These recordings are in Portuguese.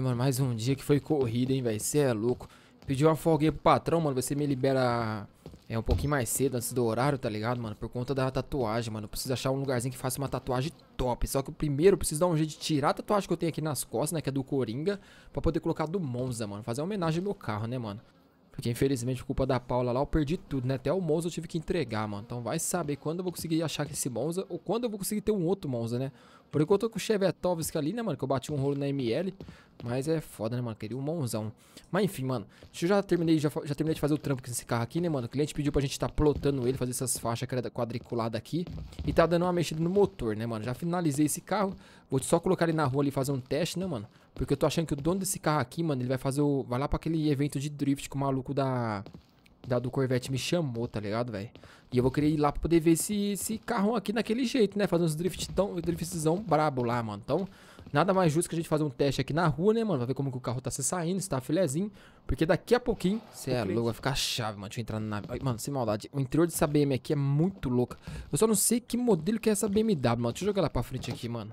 Ai, mano, mais um dia que foi corrida, hein, velho. Você é louco. Pedi uma folguinha pro patrão, mano. Você me libera é um pouquinho mais cedo, antes do horário, tá ligado, mano? Por conta da tatuagem, mano. Eu preciso achar um lugarzinho que faça uma tatuagem top. Só que primeiro eu preciso dar um jeito de tirar a tatuagem que eu tenho aqui nas costas, né? Que é do Coringa. Pra poder colocar do Monza, mano. Fazer uma homenagem ao meu carro, né, mano? Porque infelizmente, por culpa da Paula lá, eu perdi tudo, né? Até o Monza eu tive que entregar, mano. Então vai saber quando eu vou conseguir achar esse Monza ou quando eu vou conseguir ter um outro Monza, né? Por enquanto eu tô com o Chevetovski ali, né, mano? Que eu bati um rolo na ML. Mas é foda, né, mano? Queria um Monzão. Mas enfim, mano. Deixa eu já terminei, já, já terminei de fazer o trampo com esse carro aqui, né, mano? O cliente pediu pra gente tá plotando ele, fazer essas faixas quadriculadas aqui. E tá dando uma mexida no motor, né, mano? Já finalizei esse carro. Vou só colocar ele na rua ali fazer um teste, né, mano? Porque eu tô achando que o dono desse carro aqui, mano, ele vai fazer o... Vai lá pra aquele evento de drift com o maluco da da do Corvette me chamou, tá ligado, velho? E eu vou querer ir lá pra poder ver esse, esse carrão aqui daquele jeito, né? Fazer uns drift tão, driftzão brabo lá, mano. Então, nada mais justo que a gente fazer um teste aqui na rua, né, mano? Pra ver como que o carro tá se saindo, se tá filezinho. Porque daqui a pouquinho, cê é louco, vai ficar chave, mano. Deixa eu entrar na. Mano, sem maldade. O interior dessa BM aqui é muito louca. Eu só não sei que modelo que é essa BMW, mano. Deixa eu jogar ela pra frente aqui, mano.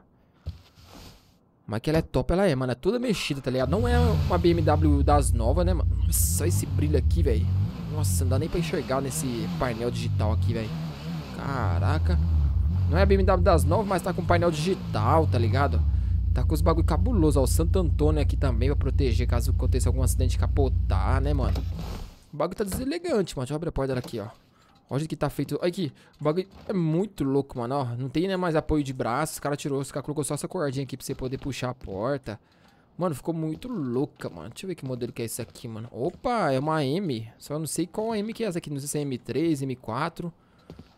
Mas que ela é top, ela é, mano. É toda mexida, tá ligado? Não é uma BMW das novas, né, mano? Só esse brilho aqui, velho. Nossa, não dá nem pra enxergar nesse painel digital aqui, velho. Caraca. Não é a BMW das novas, mas tá com painel digital, tá ligado? Tá com os bagulho cabuloso, ó. O Santo Antônio aqui também pra proteger caso aconteça algum acidente capotar, né, mano? O bagulho tá deselegante, mano. Deixa eu abrir a porta daqui, ó. Olha que tá feito. Olha aqui. O bagulho é muito louco, mano. Ó, não tem né, mais apoio de braço. Os caras tirou, os caras colocou só essa cordinha aqui pra você poder puxar a porta. Mano, ficou muito louca, mano. Deixa eu ver que modelo que é esse aqui, mano. Opa, é uma M. Só não sei qual M que é essa aqui. Não sei se é M3, M4.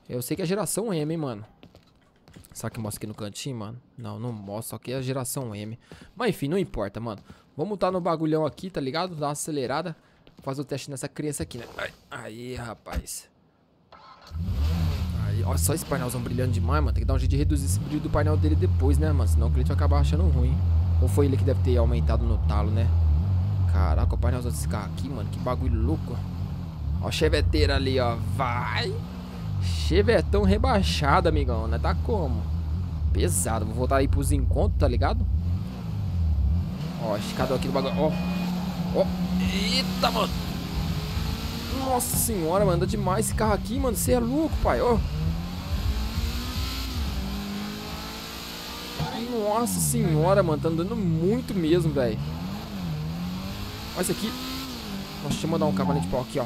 Eu sei que é a geração M, hein, mano. Será que mostra aqui no cantinho, mano? Não, não mostra. Que é a geração M. Mas enfim, não importa, mano. Vamos estar no bagulhão aqui, tá ligado? Dar uma acelerada. Fazer o teste nessa criança aqui, né? Aí, rapaz. Aí, olha só esse painelzão brilhando demais, mano. Tem que dar um jeito de reduzir esse brilho do painel dele depois, né, mano? Senão o cliente vai acabar achando ruim. Ou foi ele que deve ter aumentado no talo, né? Caraca, o painelzão desse carro aqui, mano. Que bagulho louco. Ó o cheveteiro ali, ó. Vai. Chevetão rebaixado, amigão, né? Tá como? Pesado. Vou voltar aí pros encontros, tá ligado? Ó, escada aqui do bagulho. Ó. Ó. Eita, mano. Nossa senhora, mano. Anda demais esse carro aqui, mano. Você é louco, pai. Ó. Nossa senhora, mano. Tá andando muito mesmo, velho. Olha isso aqui. Nossa, deixa eu mandar um cavalinho de pau aqui, ó.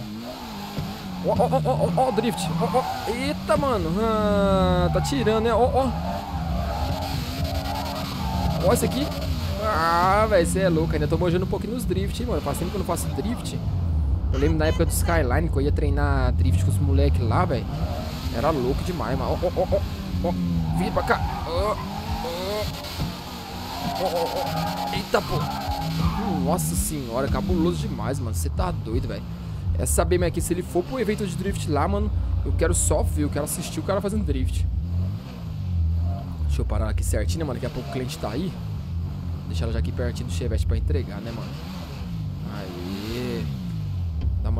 Ó, ó, ó, ó, ó, drift. Ó, ó. Eita, mano. Ah, tá tirando, né? Ó, ó. Ó, esse aqui. Ah, velho, você é louco. Ainda tô mojando um pouquinho nos drift, hein, mano. Faz tempo que eu não faço drift. Eu lembro na época do Skyline, que eu ia treinar drift com os moleques lá, velho. Era louco demais, mano. Ó, ó, ó, ó. Vem pra cá. Ó, ó. Ó. Eita, pô. Nossa senhora, cabuloso demais, mano. Você tá doido, velho. Essa BM aqui, se ele for pro evento de drift lá, mano, eu quero só ver, eu quero assistir o cara fazendo drift. Deixa eu parar aqui certinho, né, mano? Daqui a pouco o cliente tá aí. Deixar ela já aqui pertinho do Chevette pra entregar, né, mano?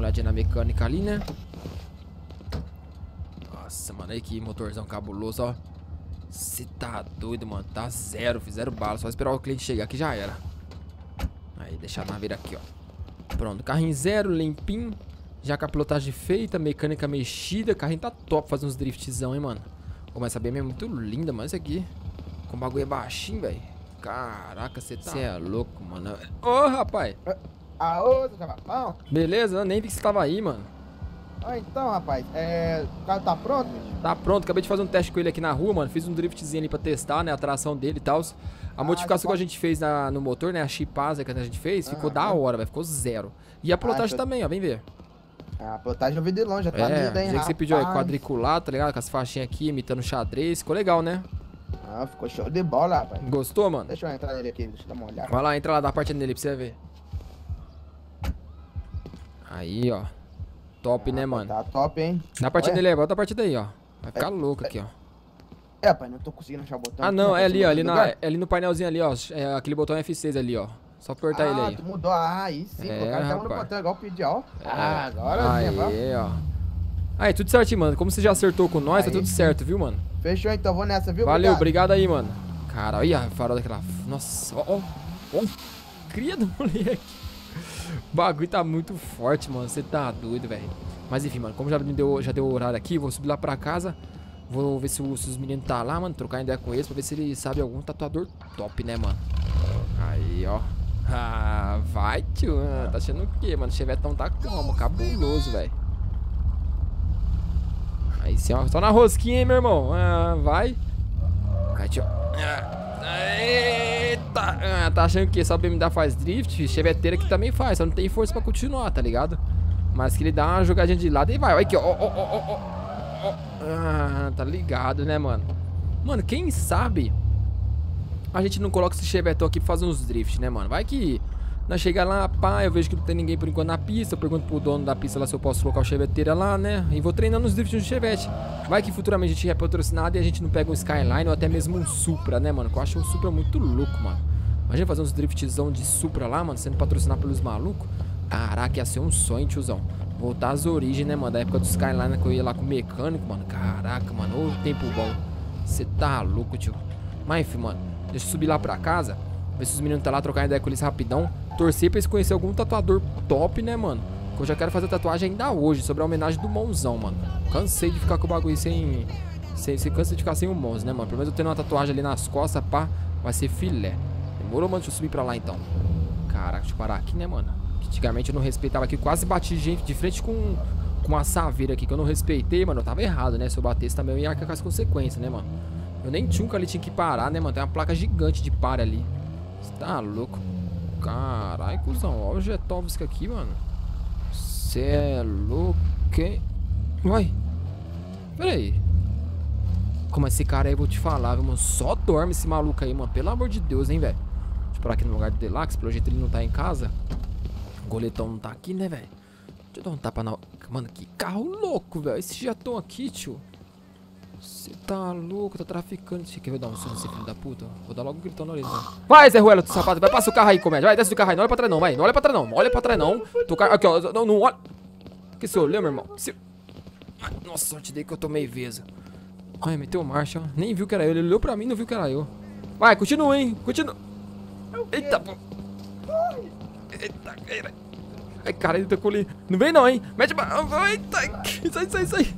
Olhadinha na mecânica ali, né? Nossa, mano, aí que motorzão cabuloso, ó. Você tá doido, mano. Tá zero, fizeram bala. Só esperar o cliente chegar aqui já era. Aí, deixar a naveira aqui, ó. Pronto, carrinho zero, limpinho. Já com a pilotagem feita, mecânica mexida. Carrinho tá top fazendo uns driftzão, hein, mano. Pô, mas essa BM é muito linda, mas isso aqui. Com o bagulho é baixinho, velho. Caraca, você tá... é louco, mano. Ô, oh, rapaz. Aô, seu. Beleza, eu nem vi que você tava aí, mano. Ah, então, rapaz, é... o carro tá pronto, bicho? Tá pronto, acabei de fazer um teste com ele aqui na rua, mano. Fiz um driftzinho ali pra testar, né, a tração dele e tal. A ah, modificação que a gente fez na, no motor, né? A chipasa que a gente fez, ficou ah, da hora, velho. Ficou zero. E a plotagem ah, também, ó. Vem ver. A plotagem eu vi de longe, já tá é, linda, hein, que você pediu aí, quadricular, tá ligado? Com as faixinhas aqui, imitando xadrez. Ficou legal, né? Ah, ficou show de bola, rapaz. Gostou, mano? Deixa eu entrar nele aqui, deixa eu dar uma olhada. Vai lá, entra lá, dá a parte nele pra você ver. Aí, ó. Top, ah, né, mano? Tá top, hein? Dá a partida dele aí, bota a partida aí, ó. Vai ficar é, louco é, aqui, ó. É, rapaz, não tô conseguindo achar o botão. Ah, não, é ali, ó. Ali, na, é ali no painelzinho ali, ó. É aquele botão F6 ali, ó. Só apertar ah, ele aí. Ah, mudou. Ah, aí sim. É, colocar até no botão igual pedir, ó. É. Ah, agora aí, sim, Aí, ó. Aí, tudo certinho, mano. Como você já acertou com nós, tá aí. tá tudo certo, viu, mano? Fechou, então. Vou nessa, viu? Valeu, obrigado, obrigado aí, mano. Cara, olha a farol daquela... Nossa, ó, ó. ó. cria do moleque. O bagulho tá muito forte, mano. Você tá doido, velho. Mas enfim, mano, como já me deu, já deu horário aqui, vou subir lá pra casa. Vou ver se, o, se os meninos tá lá, mano. Trocar ideia com eles pra ver se eles sabem algum tatuador top, né, mano. Aí, ó. Ah, vai, tio. Ah, tá achando o quê, mano? O Chevetão tá como? Cabuloso, velho. Aí sim, ó. Só na rosquinha, hein, meu irmão. Ah, vai. Vai, tio. Ah, eita. Ah, tá achando que só BMW faz drift? Cheveteira que também faz. Só não tem força pra continuar, tá ligado? Mas que ele dá uma jogadinha de lado e vai. Olha aqui, ó. ó, ó, ó, ó. Ah, tá ligado, né, mano? Mano, quem sabe a gente não coloca esse Chevetão aqui pra fazer uns drift, né, mano? Vai que nós chega lá, pá, eu vejo que não tem ninguém por enquanto na pista. Eu pergunto pro dono da pista lá se eu posso colocar o cheveteira lá, né? E vou treinando os drifts do chevette. Vai que futuramente a gente é patrocinado e a gente não pega um Skyline ou até mesmo um Supra, né, mano? Que eu acho um Supra muito louco, mano. Imagina fazer uns driftzão de Supra lá, mano, sendo patrocinado pelos malucos. Caraca, ia ser um sonho, tiozão. Voltar às origens, né, mano? Da época do Skyline que eu ia lá com o mecânico, mano. Caraca, mano, ô tempo bom. Você tá louco, tio. Mas enfim, mano. Deixa eu subir lá pra casa. Ver se os meninos tá lá, trocar ideia com eles rapidão. Torcer pra eles conhecer algum tatuador top, né, mano? Que eu já quero fazer tatuagem ainda hoje, sobre a homenagem do Monzão, mano. Cansei de ficar com o bagulho sem... sem você cansa de ficar sem o Monz, né, mano? Pelo menos eu tendo uma tatuagem ali nas costas, pá, vai ser filé. Demorou, mano? Deixa eu subir pra lá, então. Caraca, deixa eu parar aqui, né, mano? Antigamente eu não respeitava aqui, quase bati gente de frente com, com uma saveira aqui, que eu não respeitei, mano. Eu tava errado, né? Se eu batesse também eu ia arcar com as consequências, né, mano? Eu nem tinha um ali tinha que parar, né, mano? Tem uma placa gigante de para ali. Você tá louco? Caralho, cuzão. Olha o Jetovski aqui, mano. Cê é louco. Uai. Pera aí. Como esse cara aí, vou te falar, viu, mano? Só dorme esse maluco aí, mano. Pelo amor de Deus, hein, velho. Deixa eu parar aqui no lugar do Deluxe. Pelo jeito ele não tá em casa. O goletão não tá aqui, né, velho? Deixa eu dar um tapa na... Mano, que carro louco, velho. Esse jetão aqui, tio. Você tá louco, tá traficando. Quer ver dar um sono nesse filho da puta? Vou dar logo um gritão na orelha. Vai, Zé Ruela, tu sapato. Vai, passa o carro aí, comédia. Vai, desce do carro aí. Não olha pra trás, não, vai. Não olha pra trás, não. Olha pra trás, não. Car... Aqui, ó. Não, não olha. Que você olhou, meu irmão? Se... Nossa, sorte dei que eu tomei veza. Ai, meteu marcha, ó. Nem viu que era eu. Ele olhou pra mim e não viu que era eu. Vai, continua, hein. Continua. Eita, pô. Eita, cara. Ai, cara, ele tá ali. Não vem não, hein. Mete... Eita. Sai, sai, sai.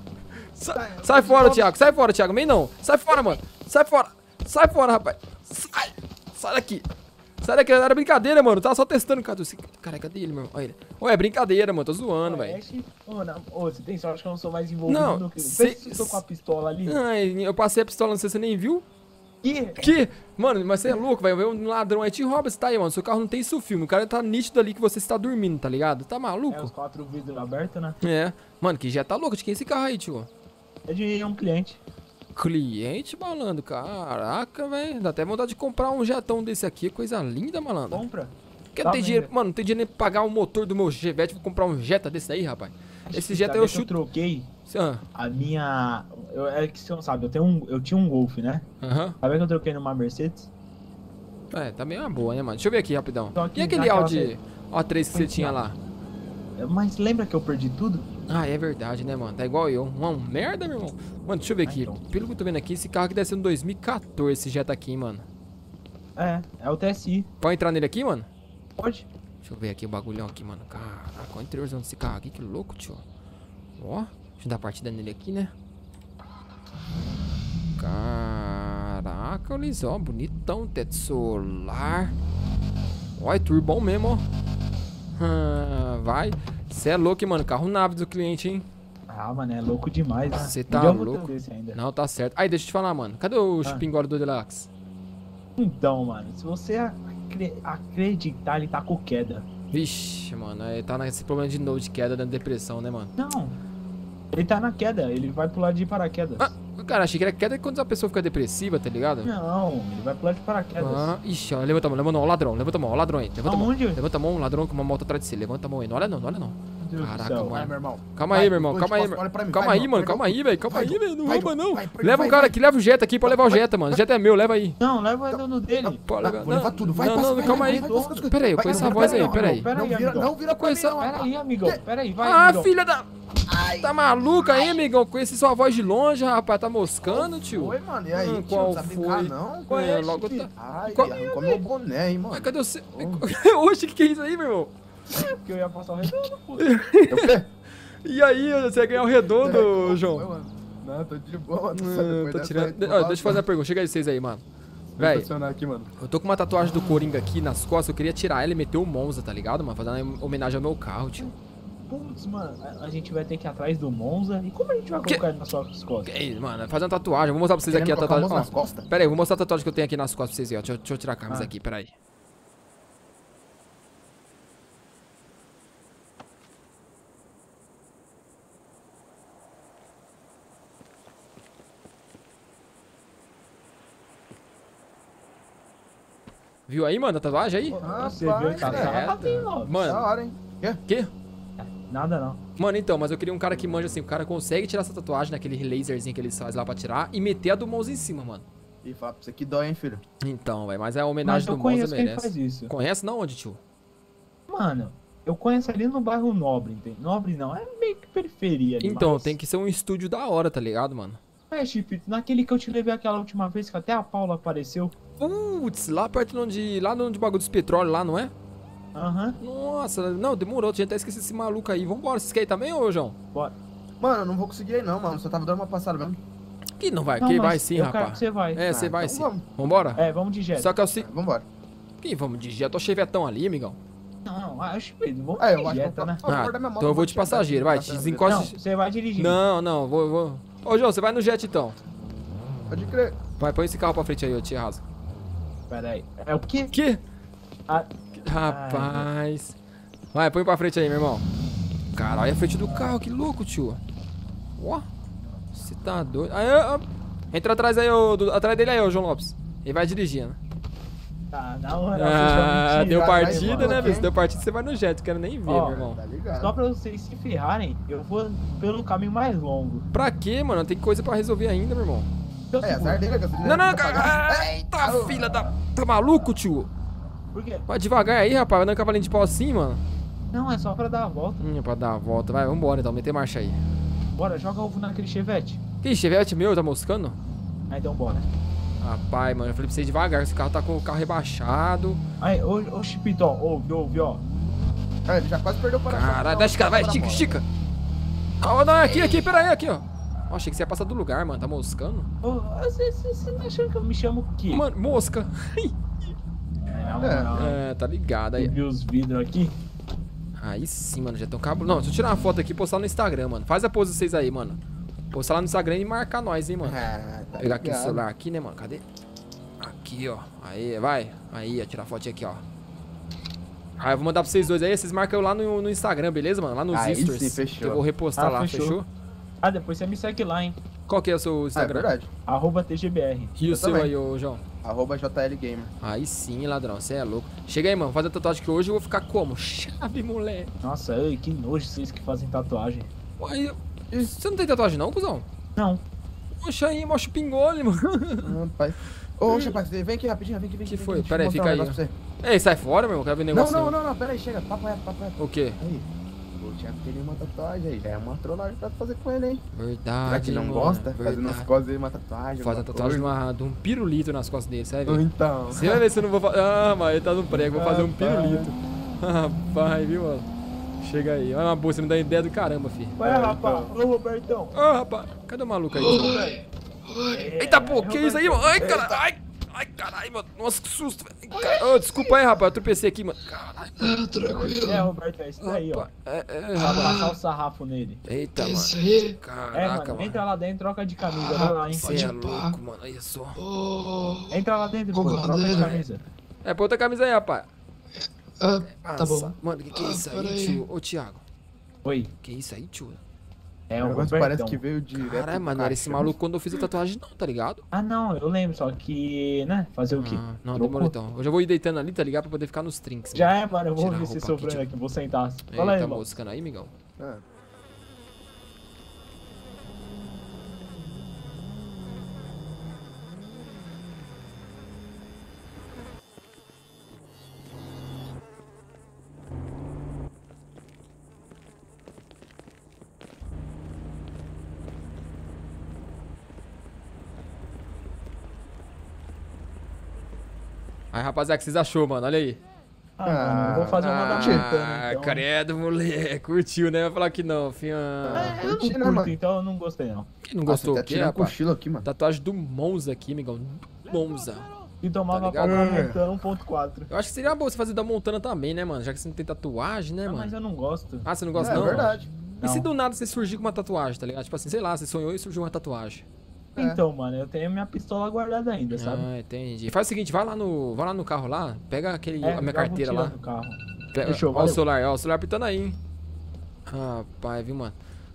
Sai, sai fora, Thiago. Sai fora, Thiago. Vem não. Sai fora, mano. Sai fora. Sai fora, rapaz. Sai. Sai daqui. Sai daqui. Era brincadeira, mano. Tava só testando. Cara, cara cadê ele, meu? Olha ele. Ué, é brincadeira, mano. Tô zoando, velho. Ô, oh, você tem sorte que eu não sou mais envolvido não, no crime. Cê... Pensa tô com a pistola ali. Ai, eu passei a pistola, não sei se você nem viu. Que? Que? Mano, mas você é louco, velho. Um ladrão aí te rouba, você tá aí, mano. Seu carro não tem isso filme. O cara tá nítido ali que você está dormindo, tá ligado? Tá maluco? É, os quatro vidros abertos, né? É. Mano, que já tá louco. De quem é esse carro aí, tio? É de um cliente. Cliente, malandro? Caraca, velho. Dá até vontade de comprar um jetão desse aqui. Coisa linda, malandro. Compra. Porque tá não tem dinheiro, mano, não tem dinheiro nem pra pagar o motor do meu Chevette. Vou comprar um Jetta desse aí, rapaz. Acho Esse Jetta eu chuto. Eu troquei ah. a minha. Eu, é que você não sabe, eu, tenho um, eu tinha um Golf, né? Aham. Uhum. Sabe que eu troquei numa Mercedes? É, também é uma boa, né, mano? Deixa eu ver aqui rapidão. Aqui, e aquele Audi A3 que você tinha lá? Mas lembra que eu perdi tudo? Ah, é verdade, né, mano? Tá igual eu. Uma merda, meu irmão. Mano, deixa eu ver aqui. Ah, então. Pelo que eu tô vendo aqui, esse carro aqui deve ser um 2014, esse Jetta aqui, mano. É, é o TSI. Pode entrar nele aqui, mano? Pode. Deixa eu ver aqui o bagulhão aqui, mano. Caraca, olha o interiorzão desse carro aqui, que louco, tio. Ó, deixa eu dar partida nele aqui, né? Caraca, olha isso, ó. Bonitão, teto solar. Olha, turbão mesmo, ó. vai. Você é louco, hein, mano. Carro nave do cliente, hein? Ah, mano, é louco demais. Você tá louco? Não, tá certo. Aí, deixa eu te falar, mano. Cadê o ah. Do Deluxe? Então, mano, se você acre acreditar, ele tá com queda. Vixe, mano, ele tá nesse problema de novo de queda, dando depressão, né, mano? Não. Ele tá na queda, ele vai pular de paraquedas. Ah, cara, achei que era queda quando a pessoa fica depressiva, tá ligado? Não, ele vai pular de paraquedas. Ah, ixi, ó, levanta a mão, levanta a mão, ladrão, levanta a mão, ladrão aí. Levanta a mão. Levanta a mão, ladrão com uma moto atrás de você. Levanta a mão aí, não olha não, não olha não. Caraca, mano. Vai, meu irmão. Calma aí, meu irmão, calma aí, calma aí, mano, calma aí, velho, calma aí, velho, não rouba não. Leva o cara aqui, leva o Jetta aqui, pode levar o Jetta, mano. O Jetta é meu, leva aí. Não, leva ele no dele. Vou levar tudo, vai, Não, não, calma aí. Pera aí, eu conheço essa voz aí, pera aí. Não vira, com essa... Pera aí, amigo, pera aí, vai, Ah, filha da... Ai. Tá maluco aí, amigão? Conheci sua voz de longe, rapaz. Tá moscando, tio? Oi, mano. E aí, hum, qual tio, foi? Brincar, não? Qual é, logo tá... Ai, qual... arrancou meu boné, hein, mano. Mas cadê você? Oxe, que que é isso aí, meu irmão? Porque eu ia passar o redondo, pô. e aí, você ia ganhar o redondo, é, João? Foi. Não, tô de boa, mano. Hum, tô tirando... Aí, deixa eu fazer uma pergunta. Chega aí vocês aí, mano. Véi, aqui, mano. eu tô com uma tatuagem do Coringa aqui nas costas, eu queria tirar ela e meter o Monza, tá ligado, mano? Fazer uma homenagem ao meu carro, tio. Putz, mano, a, a, gente vai ter que ir atrás do Monza. E como a gente vai colocar ele nas suas costas? Que mano? Fazer uma tatuagem. Vou mostrar pra vocês Querendo aqui a tatuagem. nas costas? Pera aí, vou mostrar a tatuagem que eu tenho aqui nas costas pra vocês verem. Deixa, deixa, eu tirar a camisa ah. aqui, pera aí. Viu aí, mano, a tatuagem aí? Ah, você viu, tá, Mano, da hora, hein? Quê? Quê? Nada não. Mano, então, mas eu queria um cara que manja assim, o cara consegue tirar essa tatuagem naquele laserzinho que eles fazem lá pra tirar e meter a do Monza em cima, mano. E fala pra você que dói, hein, filho? Então, velho, mas é a homenagem do Monza merece. Faz isso. Conhece na onde, tio? Mano, eu conheço ali no bairro Nobre, entende? Nobre não, é meio que periferia ali, Então, mas... tem que ser um estúdio da hora, tá ligado, mano? É, Chip, naquele que eu te levei aquela última vez que até a Paula apareceu. Putz, lá perto onde. Lá onde bagulho dos petróleo lá, não é? Aham. Uhum. Nossa, não, demorou. Tinha até esquecido esse maluco aí. Vambora, vocês querem também, ô João? Bora. Mano, eu não vou conseguir aí não, mano. Só tava dando uma passada mesmo. Que não vai, não, que vai sim, rapaz. você vai. É, você ah, vai então sim. Vamos. Vambora? É, vamos de jet. Só que eu sei. É, vambora. Que vamos de jet? Tô chevetão ali, amigão. Não, acho que vamos é, eu de jet, né? Ah, então eu vou de passageiro, vai, desencosta. Não, você vai dirigir. Não, não, vou, vou. Ô, João, você vai no jet então. Pode crer. Vai, põe esse carro pra frente aí, eu te arraso. Pera aí. É o quê? Que? Ah. Rapaz. Vai, põe pra frente aí, meu irmão. Caralho, é a frente do carro, que louco, tio. Ó. Você tá doido. Aí, ó. Entra atrás aí, ó, do, atrás dele aí, ó, João Lopes. Ele vai dirigindo. Ah, na hora. Ah, deu partida, né, velho? Se deu partida, você vai no jet, quero nem ver, ó, meu irmão. Tá Só pra vocês se ferrarem, eu vou pelo caminho mais longo. Pra quê, mano? Tem coisa pra resolver ainda, meu irmão. É, azar dele, Não, não, cara. Eita, filha da. Tá maluco, tio? Por quê? Vai devagar aí, rapaz. Vai dando cavalinho de pau assim, mano. Não, é só pra dar a volta. Hum, é pra dar a volta. Vai, vambora então. Meter marcha aí. Bora, joga ovo naquele chevette. Que chevette meu? Tá moscando? Aí, então bora. Rapaz, mano, eu falei pra você ir devagar. Esse carro tá com o carro rebaixado. Aí, ô, ô Chipitão, ouve, ouve, ó. É, ele já quase perdeu para Caralho, deixa, cara, vai, estica, estica. Calma, não, aqui, aqui, pera aí, aqui, ó. Oh, achei que você ia passar do lugar, mano. Tá moscando? Oh, você, você tá achando que eu me chamo o quê? Mano, mosca. é, é, tá ligado aí. Viu os vidros aqui? Aí sim, mano. Já um cabo. Não, deixa eu tirar uma foto aqui e postar no Instagram, mano. Faz a pose de vocês aí, mano. Postar lá no Instagram e marcar nós, hein, mano. Ah, tá Pegar aqui o celular aqui, né, mano? Cadê? Aqui, ó. Aí, vai. Aí, ó. Tirar a foto aqui, ó. Aí eu vou mandar pra vocês dois aí. Vocês marcam eu lá no, no Instagram, beleza, mano? Lá nos aí stories. Sim, fechou. Eu vou repostar ah, lá, fechou? fechou? Ah, depois você me segue lá, hein? Qual que é o seu Instagram? Ah, é verdade. Arroba TGBR. E o seu também. aí, ô João? Arroba JLGamer. Aí sim, ladrão, você é louco. Chega aí, mano, faz a tatuagem que hoje eu vou ficar como? Chave, moleque. Nossa, ai, que nojo vocês que fazem tatuagem. Ué, você não tem tatuagem não, cuzão? Não. Poxa aí, mostra o pingole, mano. Pai. Ô, rapaz, vem aqui rapidinho, vem aqui, vem aqui. que foi? Pera aí, fica aí. Ei, sai fora, meu irmão, quero ver negócio. Não, não, não, não, pera aí, chega, papo reto, papo reto. O quê? Aí. O Thiago queria uma tatuagem aí, já é uma trollagem pra fazer com ele, hein? Verdade, Será que não mano, gosta? verdade. Fazendo nas costas dele uma tatuagem. Faz a tatuagem de, uma, de um pirulito nas costas dele, sabe? Então. Você vai ver se eu não vou fazer. Ah, mas ele tá no prego, vou fazer um pirulito. Rapaz, viu, mano? Chega aí. Olha uma boa, você me dá ideia do caramba, filho. Vai, rapaz. Ô, Robertão. Ô, rapaz. Cadê o maluco aí? Ô, Eita, pô, que isso aí, mano? Ai, cara. Ai. Ai, caralho, mano. Nossa, que susto, velho. Oh, desculpa aí, rapaz. Eu tropecei aqui, mano. Caralho. Ah, tranquilo. É, Roberto, é isso daí, ó. É, é, passar o sarrafo nele. Eita, mano. Isso aí. Caraca, é, mano, mano. Entra lá dentro, troca de camisa. Ah, vai lá, hein. Você é louco, mano. Olha só. Oh. Entra lá dentro, pô. Troca de camisa. É, põe outra camisa aí, rapaz. Ah, tá bom. Mano, que que é isso ah, aí, tio? Ô, Thiago. Oi. Que isso aí, tio? É o negócio parece que veio direto. Caralho, mano, era esse maluco quando eu fiz a tatuagem, não, tá ligado? Ah, não, eu lembro, só que, né? Fazer o quê? Ah, não, demorou então. Eu já vou ir deitando ali, tá ligado? Pra poder ficar nos trinks. Já mano. é, mano, eu vou ver se sofrendo aqui, vou sentar. Fala aí, tá moscando aí, migão? É. rapaziada, o que vocês achou, mano? Olha aí. Ah, mano, eu vou fazer uma da Ah, Montana, então. credo, moleque. Curtiu, né? Vai falar que não, fian. É, eu não Curti, né, curto, mano? então eu não gostei não. Quem não gostou? tá tirando rapaz? cochilo aqui, mano. Tatuagem do Monza aqui, amigão. Monza. E tomava Tá tá pra Montana 1.4. Eu acho que seria bom você fazer da Montana também, né, mano? Já que você não tem tatuagem, né, Ah, mano? mas eu não gosto. Ah, você não gosta é, não? verdade. E se do nada você surgir com uma tatuagem, tá ligado? Tipo assim, sei lá, você sonhou e surgiu uma tatuagem. É. Então, mano, eu tenho minha pistola guardada ainda, sabe? Ah, entendi. Faz o seguinte, vai lá no, vai lá no carro lá, pega aquele, É, a minha carteira lá. do carro. Pega, Fechou, ó o valeu. celular, ó, o celular pitando aí, hein? Rapaz, viu, mano?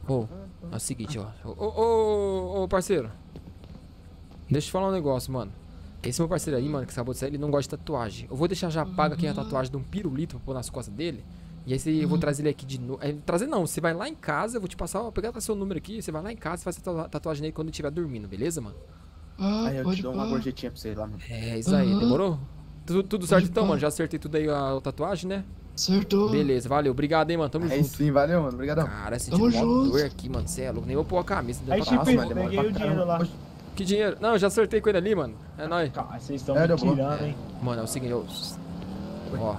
Ô, é o seguinte, ó. Ô, ô, ô, ô, parceiro. Deixa eu te falar um negócio, mano. Esse meu parceiro aí, mano, que acabou de sair, ele não gosta de tatuagem. Eu vou deixar já paga aqui a tatuagem de um pirulito pra pôr nas costas dele. E aí você- eu vou trazer ele aqui de novo. Trazer não, você vai lá em casa, eu vou te passar, ó, pegar seu número aqui, você vai lá em casa e faz a tatua- tatuagem nele quando ele estiver dormindo, beleza, mano? Ah, Aí eu pode te dou pá. uma gorjetinha pra você lá, mano. É, isso aí, Aham. demorou? Tudo, tudo certo Pode então, pá. mano? Já acertei tudo aí a, a tatuagem, né? Acertou. Beleza, valeu. Obrigado, hein, mano. Tamo Aí junto. sim, valeu, mano. Obrigadão. Cara, sentindo Tamo junto. dor aqui, mano. Cê é louco. Nem vou pôr a camisa. Aí, mano, peguei o dinheiro lá. Que dinheiro? Não, eu já acertei com ele ali, mano. É nóis. Cara, vocês estão É, me tirando, hein? Mano, é o seguinte, eu... Ó, vou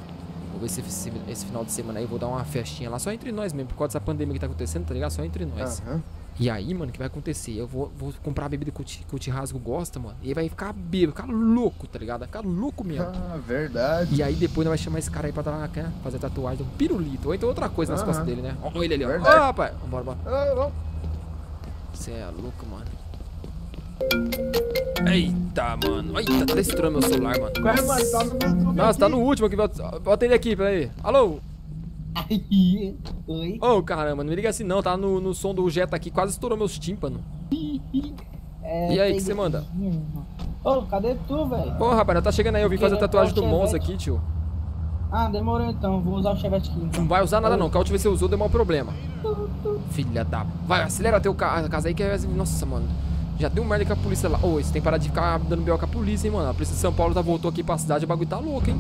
esse, esse final de semana aí eu vou dar uma festinha lá só entre nós mesmo, por causa dessa pandemia que tá acontecendo, tá ligado? Só entre nós. Aham. E aí, mano, o que vai acontecer? Eu vou, vou comprar a bebida que o, que o gosta, mano. E ele vai ficar bêbado, ficar louco, tá ligado? Vai ficar louco mesmo. Ah, verdade. E aí depois nós vamos chamar esse cara aí pra dar né, fazer tatuagem, um pirulito, ou então outra coisa nas Aham. costas dele, né? Ó ele ali, ó. Ó, Verdade. rapaz. Bora, bora. Ah. Você é louco, mano. Eita, mano. Eita, tá estourando meu celular, mano. Qual é, mano? Tá no truque Nossa, tá aqui. no último aqui. bota- ele aqui, peraí. Alô? Aí, oi. Ô, caramba, não me liga assim não. Tá no, no som do Jetta aqui, quase estourou meus tímpanos. É, E aí, que peguei- você manda? Ô, cadê tu, velho? Ô, rapaz, tá chegando aí. Eu vim fazer a tatuagem do Monza aqui, tio. Ah, demorou então. Vou usar o chevette aqui. Então. Não vai usar nada não, que a última vez que você usou deu mau problema. Filha da... Vai, acelera teu ca... casa aí que é... Nossa, mano. Já deu merda com a polícia lá. Ô, você tem que parar de ficar dando B.O. com a polícia, hein, mano. A polícia de São Paulo tá, voltou aqui pra cidade, o bagulho tá louco, hein.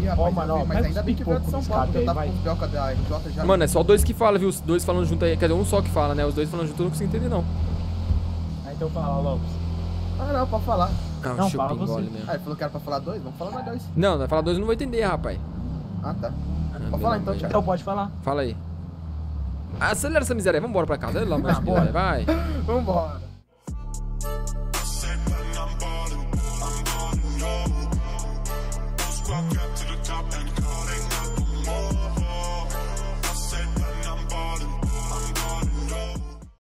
Ih, rapaz, Ó, mano, ó, mas ainda bem que veio de São Paulo, porque eu tava com Belca da RJ já. Mano, é só dois que falam, viu? Os dois falando junto aí. Quer dizer, um só que fala, né? Os dois falando junto eu não consigo entender, não. Aí então fala, Lopes. Ah, não, pode falar. Ah, Não, fala você. gole mesmo. Ah, ele falou que era pra falar dois? Vamos falar mais dois. Não, vai falar dois eu não vou entender, rapaz. Ah, tá. Ah, Pode falar então, Thiago. Então pode falar. Fala aí. Acelera essa miséria aí, vambora pra casa. Vai lá, Ah, bora. vai. Vambora.